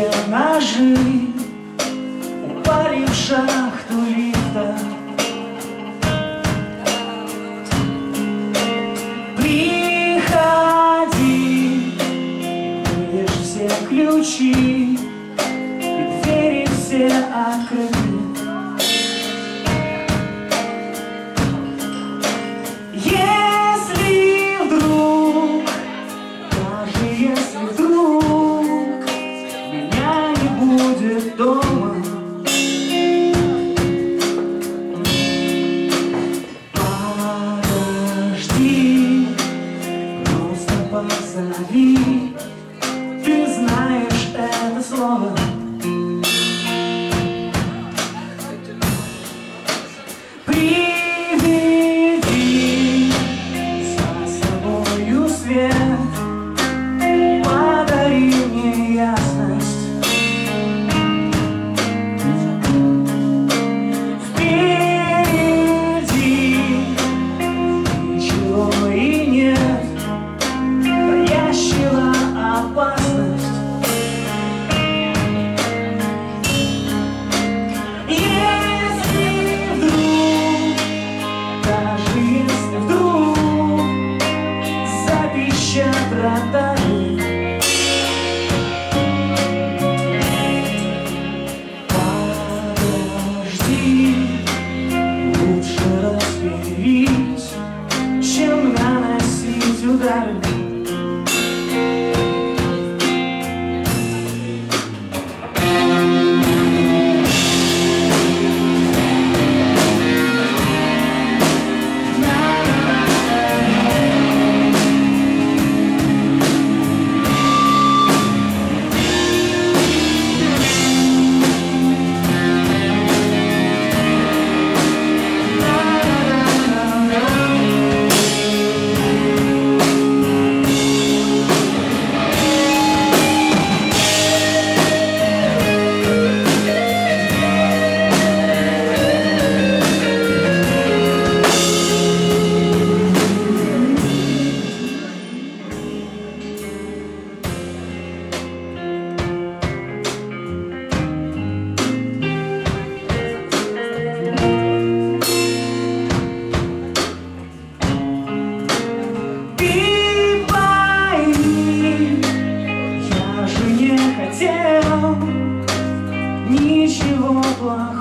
Острые ножи упали в шахту лифта Приходи, вынешь все ключи И двери все открыты дома. Подожди, просто позови. Ты знаешь это слово хотел ничего плохого.